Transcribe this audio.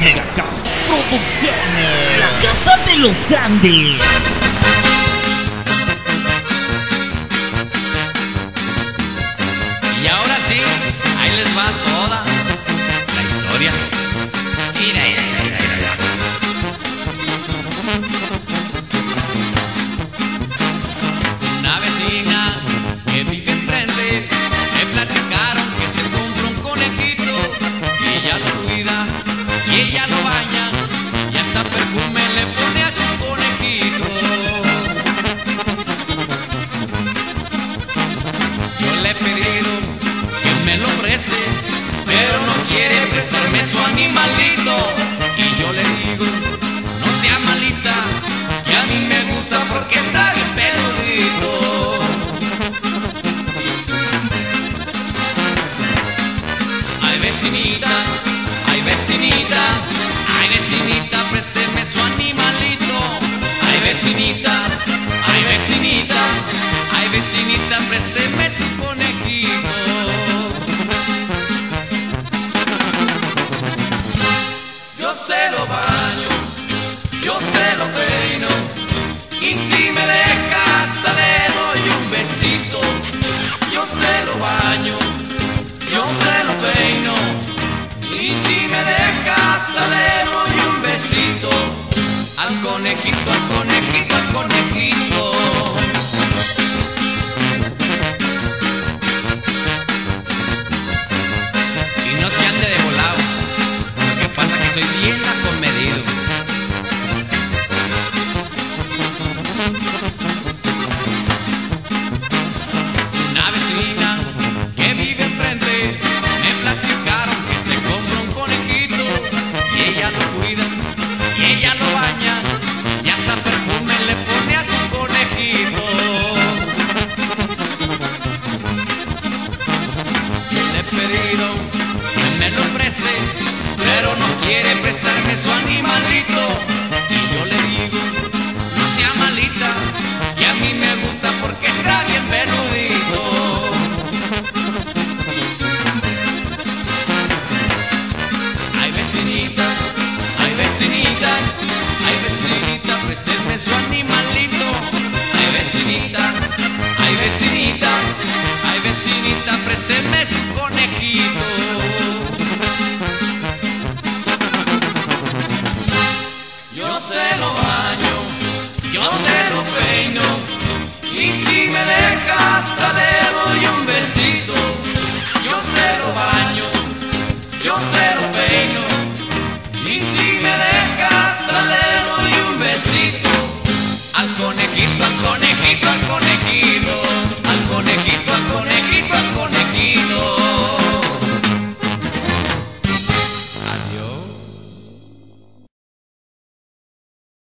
Megacasa Producciones. La casa de los grandes. Ella lo baña y hasta perfume le pone a su conejito. Yo le he pedido que me lo preste, pero no quiere prestarme su animalito. Y yo le digo, no sea malita, que a mí me gusta porque está bien peludito. Ay vecinita, ay vecinita, présteme su conejito. Yo se lo baño, yo se lo peino, y si me deja hasta le doy un besito. Yo se lo baño, yo se lo peino, y si me deja hasta le doy un besito. Al conejito, al conejito, al conejito. Soy bien acomedido. Pero no quiere prestarme su animalito. se lo baño, yo te lo peino. Y si me dejas dale